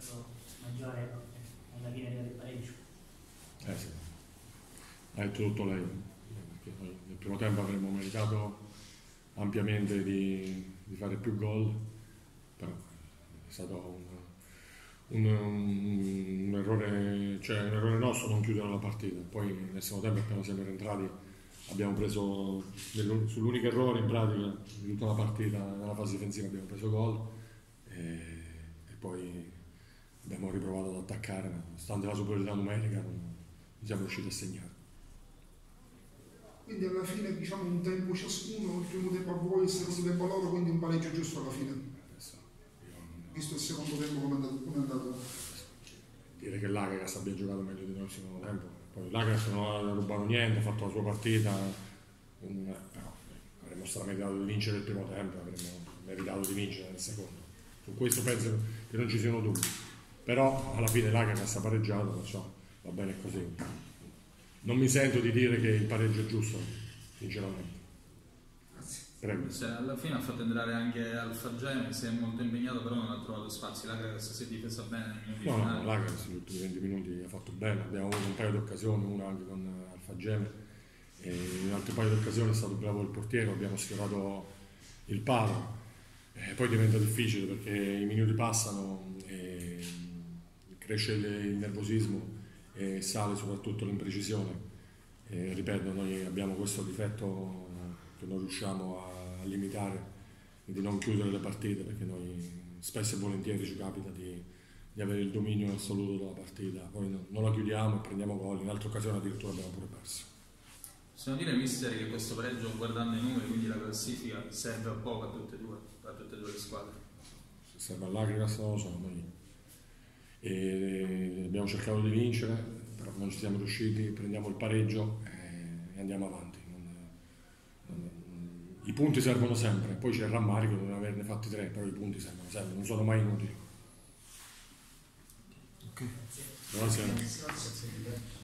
sforzo maggiore eh, alla fine del pareggio. Eh sì, ha detto tutto lei, nel primo tempo avremmo meritato ampiamente di, di fare più gol, però è stato un, un, un, errore, cioè un errore nostro non chiudere la partita. Poi nel secondo tempo appena siamo rientrati abbiamo preso sull'unico errore in pratica di tutta la partita nella fase difensiva abbiamo preso gol e, ma nonostante la superiorità numerica non siamo riusciti a segnare. Quindi alla fine diciamo un tempo ciascuno, il primo tempo a voi, il secondo tempo a loro, quindi un pareggio giusto alla fine. Visto il secondo tempo come è andato? Come è andato? Dire che l'Agras abbia giocato meglio di noi il secondo tempo. Poi l'Agras non ha rubato niente, ha fatto la sua partita, però avremmo strameritato di vincere il primo tempo, avremmo meritato di vincere nel secondo. Su questo penso che non ci siano dubbi. Però alla fine l'Agras ha pareggiato, perciò va bene così. Non mi sento di dire che il pareggio è giusto, sinceramente. Prego. Se alla fine ha fatto entrare anche Alfa Geme, si è molto impegnato, però non ha trovato spazio. L'Agres si è difesa bene nei minuti no, finali. No, l'Agres negli ultimi 20 minuti ha fatto bene. Abbiamo avuto un paio di occasioni, una anche con Alfa Geme. E in un altro paio di occasioni è stato bravo il portiere, abbiamo sfiorato il palo. E poi diventa difficile perché i minuti passano e cresce il nervosismo e sale soprattutto l'imprecisione. E, ripeto, noi abbiamo questo difetto che non riusciamo a, limitare di non chiudere le partite perché noi spesso e volentieri ci capita di, di avere il dominio assoluto della partita, poi no, non la chiudiamo e prendiamo gol, in altre occasioni addirittura abbiamo pure perso. Possiamo dire, mister, che questo pareggio, guardando i numeri, quindi la classifica, serve a poco a tutte e due, a tutte e due le squadre? Se serve all'Agrigas non lo so, noi e abbiamo cercato di vincere, però non ci siamo riusciti, prendiamo il pareggio e andiamo avanti. I punti servono sempre, poi c'è il rammarico di non averne fatti tre, però i punti servono sempre, non sono mai inutili. Okay. Buonasera.